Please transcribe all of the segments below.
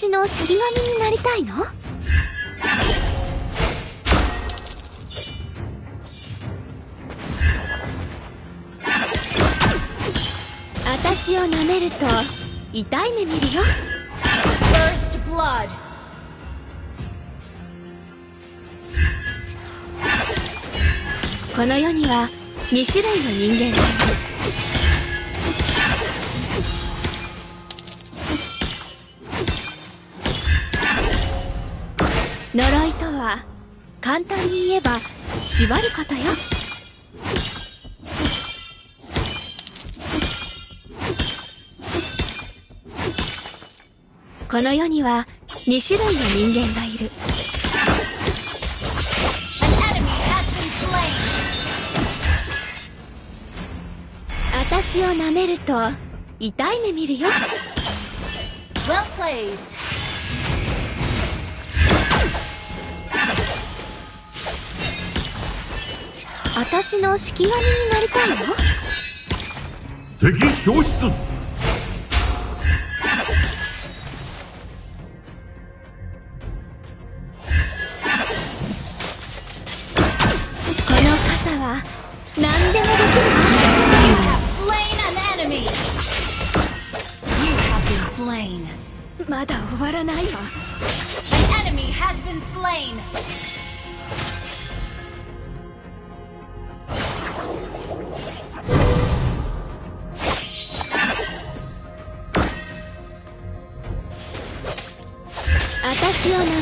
私の式神になりたいの？私を舐めると痛い目見るよ First Blood! この世には2種類の人間がいる簡単に言えば縛ることよ。この世には2種類の人間がいる。私を舐めると痛い目見るよ。Well 私の式神になりたいの敵消失この傘は何でもできる You have slain an enemy! You have been slain. わまだ終わらないわ An enemy has been slain!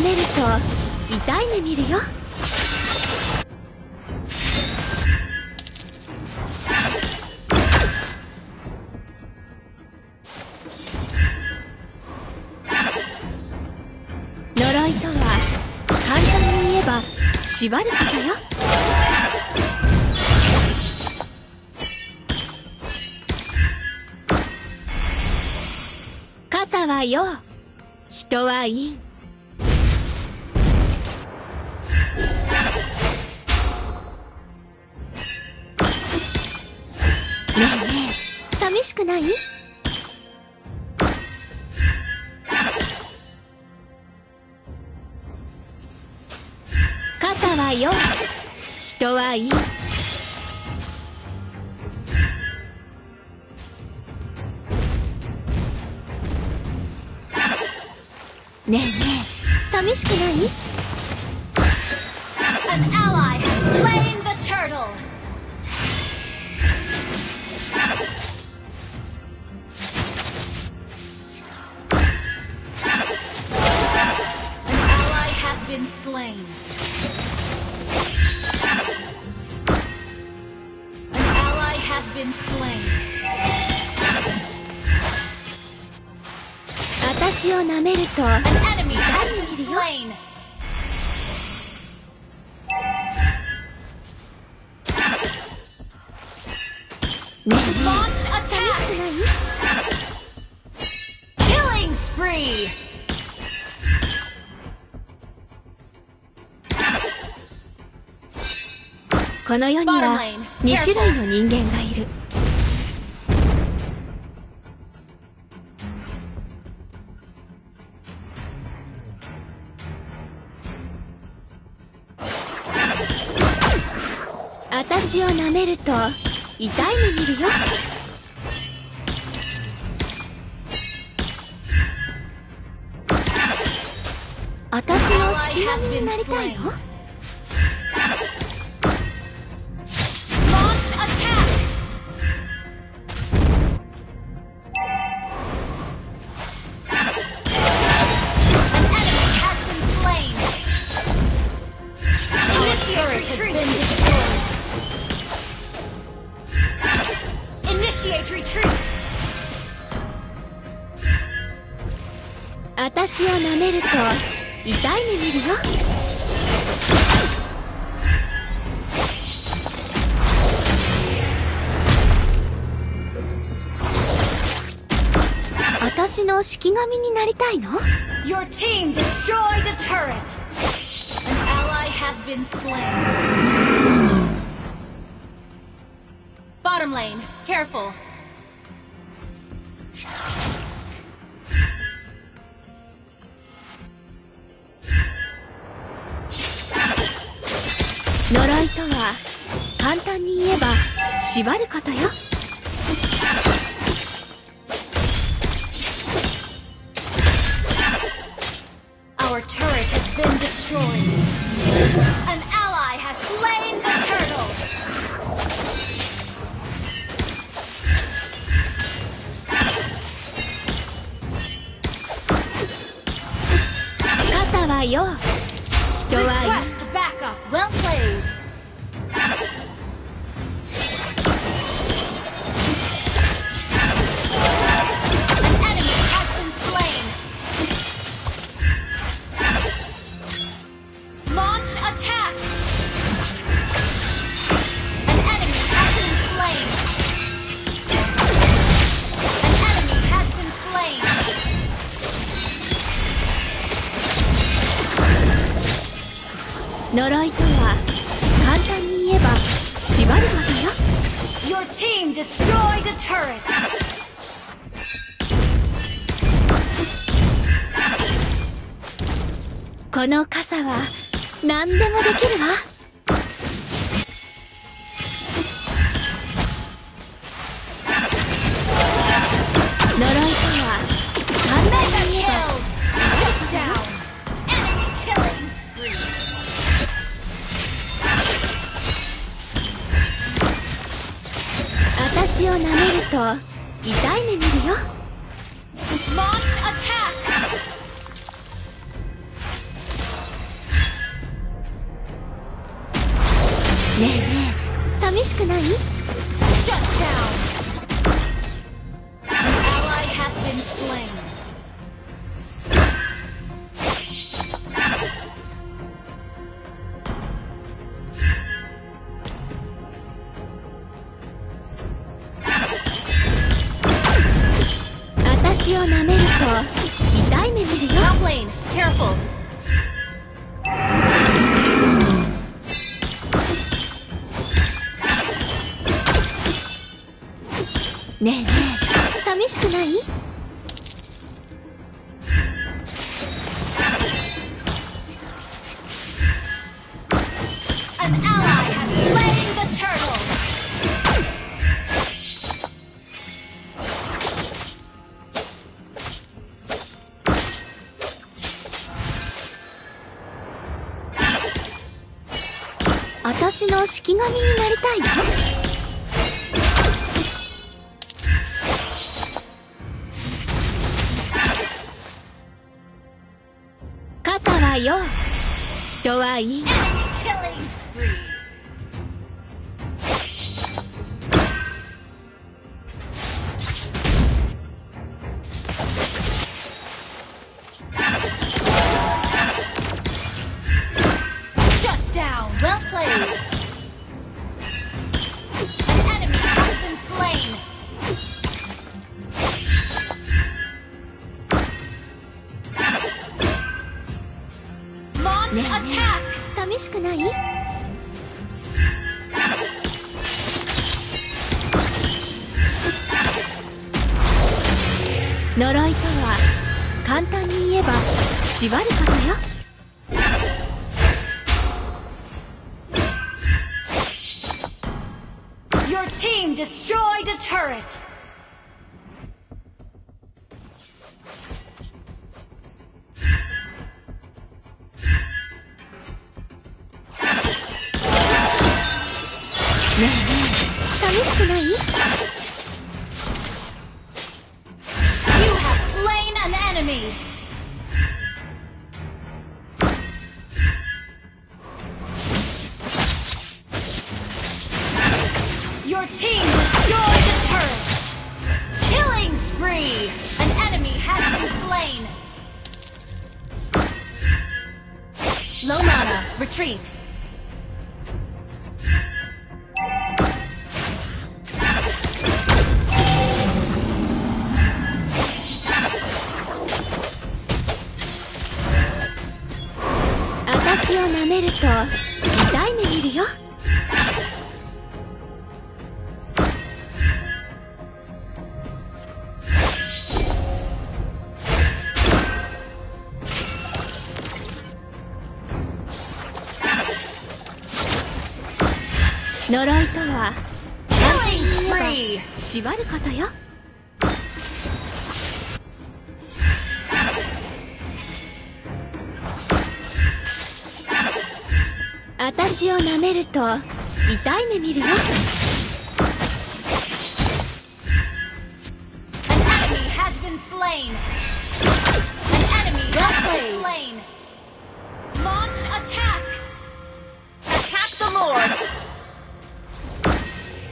めると痛い目見るよ。呪いとは簡単に言えば縛ることよ。傘は陽人はい。ねえ寂しくない？傘は陽人はいい。ねえねえ寂しくない？めると。ねえ寂しくないこの世には2種類の人間がいる。私を舐めると痛い目見るよ。私の式神になりたいの？Retreat! 私を舐めると痛い目見るよ私の式神になりたいの Your team destroyed a turret. An ally has been slain. Bottom lane, careful. 簡単に言えば縛ることよはよ人は Request backup. Well played. 呪いとは簡単に言えば縛ることよ Your team destroyed a turret. この傘は何でもできるわと痛い目見るよ.ねえねえ寂しくない？私の式神になりたいの?」傘はよ人はいいね寂しくない呪いとは簡単に言えば縛ることよ Your team destroyed a turret. You have slain an enemy! Your team! Killing spree! An enemy has been slain! Low mana, retreat! 呪いとは？縛ることよ。私を舐めると痛い目見るよ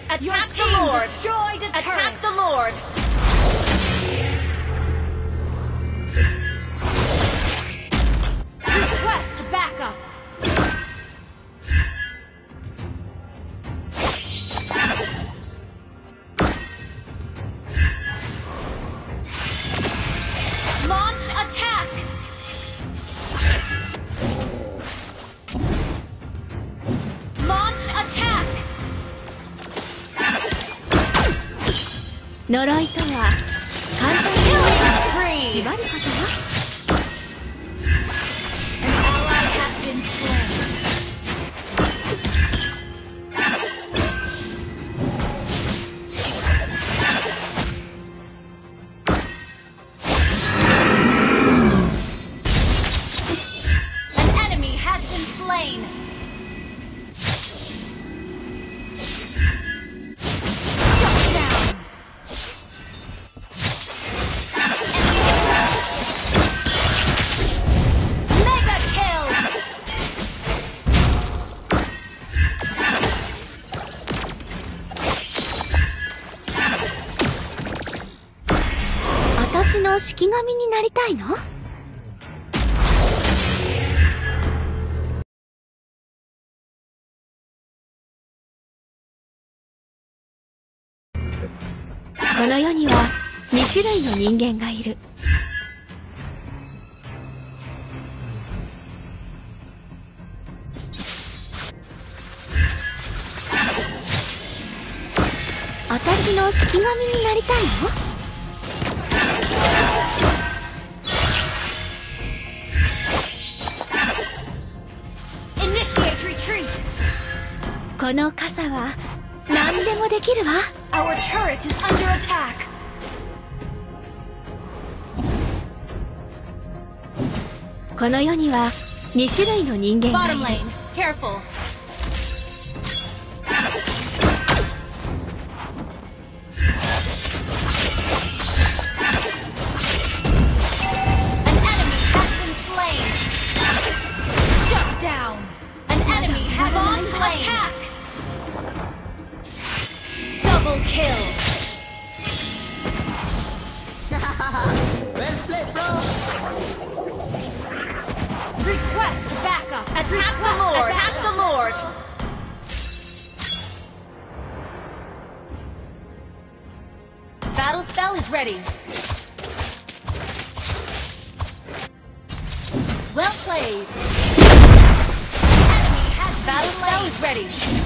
Attack the Lord. destroyed a Attack turret. the Lord! Request backup. 呪いとは簡単に縛ることよ。式神になりたいの？この世には2種類の人間がいる。私の式神になりたいの？この傘は何でもできるわ。Our turret is の世には2種類の人間がいる。The Lord! Attack the Lord! Battle spell is ready. Well played. Enemy has Battle spell is ready.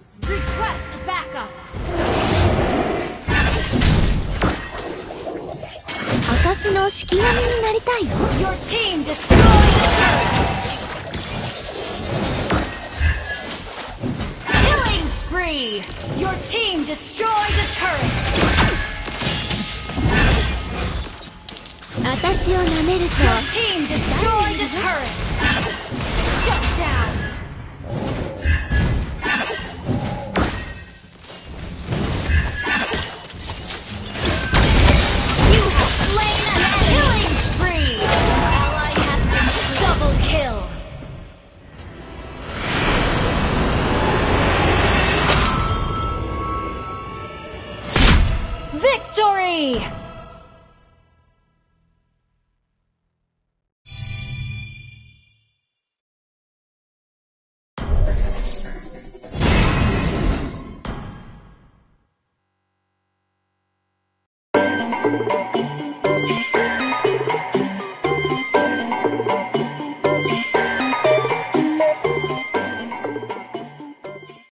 私の式神になりたいの Your team destroyed the turret! Killing spree! Your team destroyed the turret! 私を舐めると Your team destroyed the turret! Shut down!